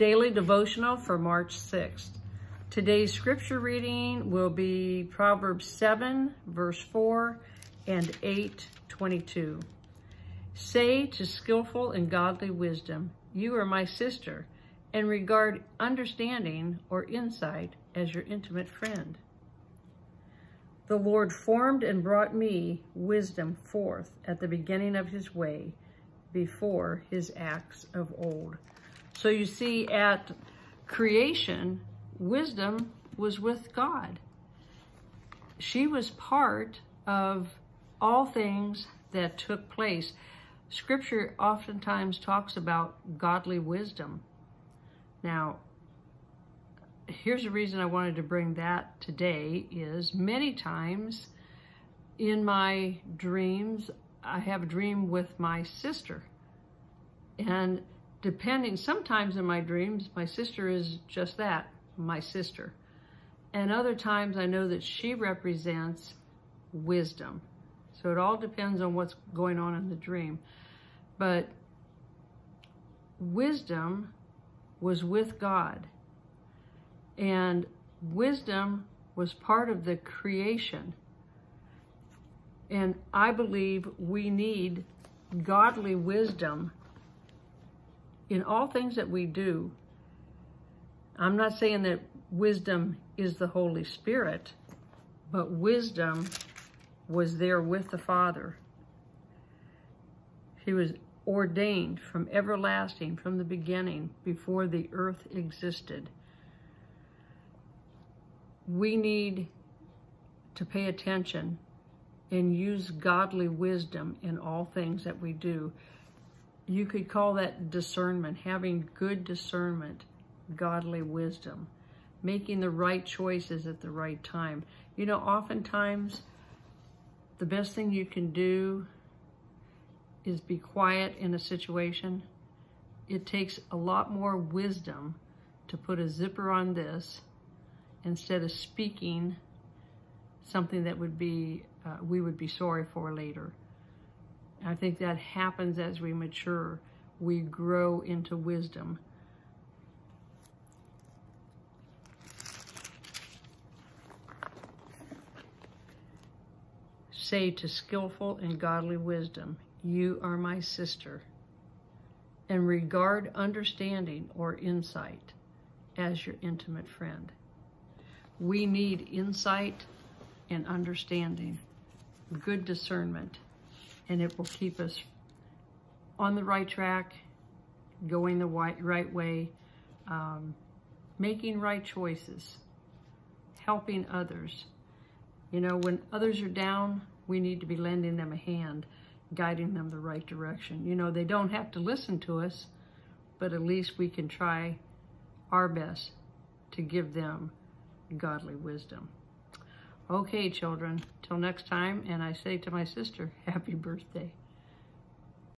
Daily Devotional for March 6th. Today's scripture reading will be Proverbs 7, verse 4 and 8, 22. Say to skillful and godly wisdom, You are my sister, and regard understanding or insight as your intimate friend. The Lord formed and brought me wisdom forth at the beginning of his way, before his acts of old. So you see, at creation, wisdom was with God. She was part of all things that took place. Scripture oftentimes talks about godly wisdom. Now, here's the reason I wanted to bring that today is many times in my dreams, I have a dream with my sister. And depending, sometimes in my dreams, my sister is just that, my sister. And other times I know that she represents wisdom. So it all depends on what's going on in the dream. But wisdom was with God. And wisdom was part of the creation. And I believe we need godly wisdom in all things that we do. I'm not saying that wisdom is the Holy Spirit, but wisdom was there with the Father. He was ordained from everlasting, from the beginning, before the earth existed we need to pay attention and use godly wisdom in all things that we do. You could call that discernment, having good discernment, godly wisdom, making the right choices at the right time. You know, oftentimes the best thing you can do is be quiet in a situation. It takes a lot more wisdom to put a zipper on this instead of speaking something that would be uh, we would be sorry for later. I think that happens as we mature. We grow into wisdom. Say to skillful and godly wisdom, you are my sister, and regard understanding or insight as your intimate friend. We need insight and understanding, good discernment, and it will keep us on the right track, going the right way, um, making right choices, helping others. You know, when others are down, we need to be lending them a hand, guiding them the right direction. You know, they don't have to listen to us, but at least we can try our best to give them godly wisdom. Okay, children, till next time, and I say to my sister, happy birthday.